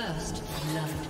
First blood.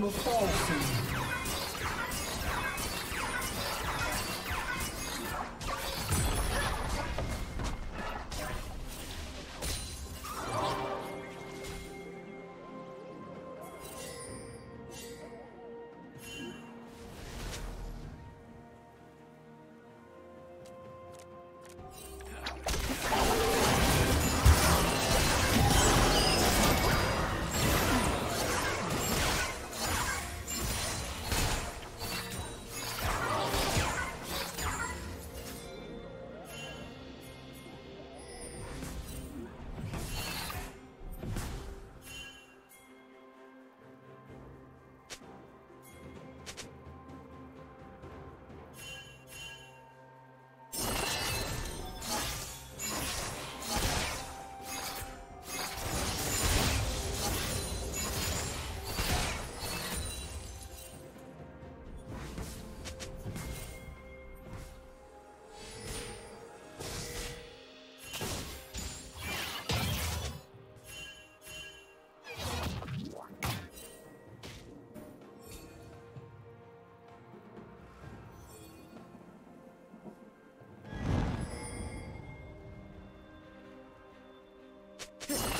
will fall Ugh!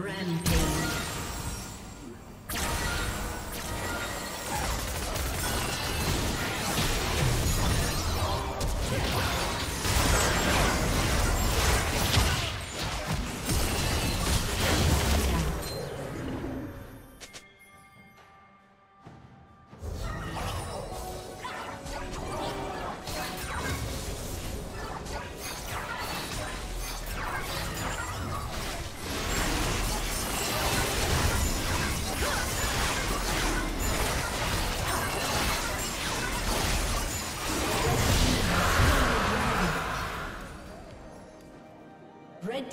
Rampage.